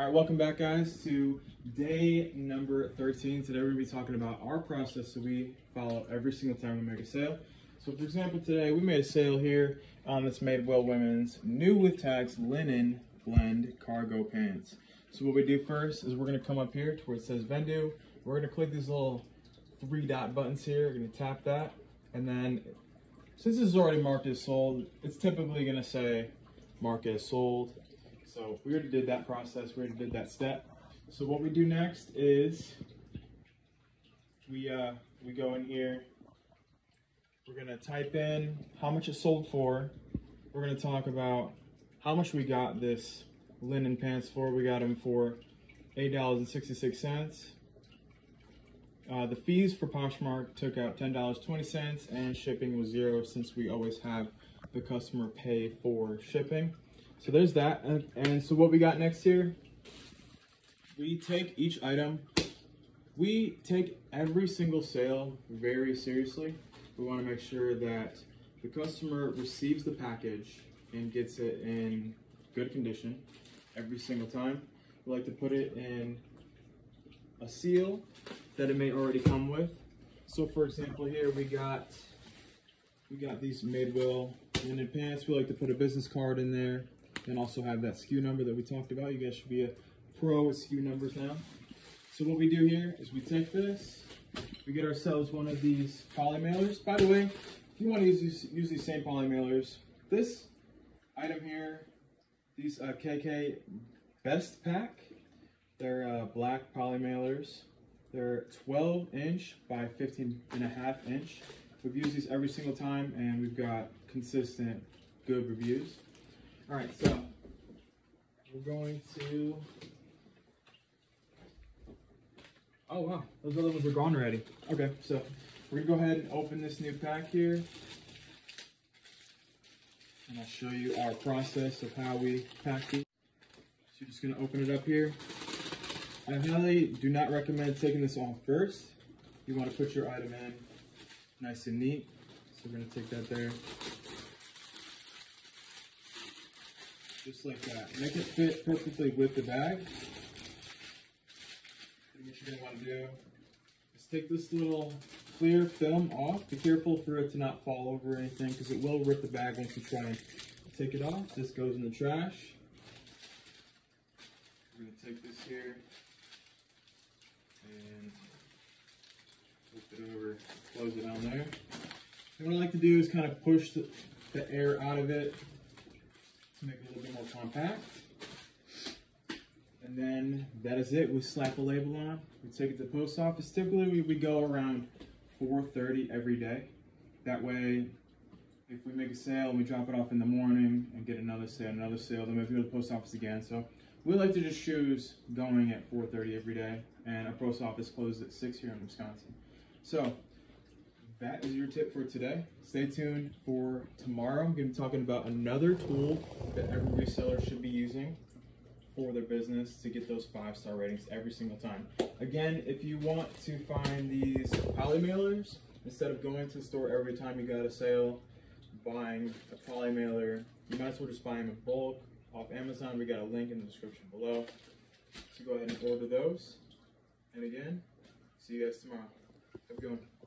All right, welcome back guys to day number 13. Today we're gonna be talking about our process that we follow every single time we make a sale. So for example, today we made a sale here um, on this Madewell Women's new with tags linen blend cargo pants. So what we do first is we're gonna come up here to where it says Vendoo. We're gonna click these little three dot buttons here. We're gonna tap that. And then since this is already marked as sold, it's typically gonna say mark as sold. So we already did that process, we already did that step. So what we do next is we uh, we go in here, we're gonna type in how much it sold for. We're gonna talk about how much we got this linen pants for. We got them for $8.66. Uh, the fees for Poshmark took out $10.20 and shipping was zero since we always have the customer pay for shipping. So there's that. And, and so what we got next here, we take each item, we take every single sale very seriously. We want to make sure that the customer receives the package and gets it in good condition every single time. We like to put it in a seal that it may already come with. So for example here we got we got these Madewell linen pants. We like to put a business card in there and also have that SKU number that we talked about. You guys should be a pro with SKU numbers now. So what we do here is we take this, we get ourselves one of these poly mailers. By the way, if you want to use these, use these same poly mailers, this item here, these uh, KK Best Pack, they're uh, black poly mailers. They're 12 inch by 15 and a half inch. We've used these every single time and we've got consistent good reviews. All right, so we're going to, oh wow, those other ones are gone already. Okay, so we're gonna go ahead and open this new pack here. And I'll show you our process of how we pack these. So you're just gonna open it up here. I highly do not recommend taking this off first. You want to put your item in nice and neat. So we're to take that there. Just like that. Make it fit perfectly with the bag. And what you're going to want to do is take this little clear film off. Be careful for it to not fall over or anything because it will rip the bag once you try and take it off. This goes in the trash. We're going to take this here and flip it over, close it on there. And what I like to do is kind of push the, the air out of it to make it a little bit more compact. And then that is it. We slap a label on. We take it to the post office. Typically, we, we go around 4.30 every day. That way, if we make a sale and we drop it off in the morning and get another sale, another sale, then we have to go to the post office again. So we like to just choose going at 4.30 every day, and our post office closes at 6 here in Wisconsin. So that is your tip for today. Stay tuned for tomorrow. I'm going to be talking about another tool that every reseller should be using for their business to get those five-star ratings every single time. Again, if you want to find these poly mailers, instead of going to the store every time you got a sale, buying a poly mailer, you might as well just buy them in bulk off Amazon. We got a link in the description below. So go ahead and order those. And again, see you guys tomorrow. Have a good one.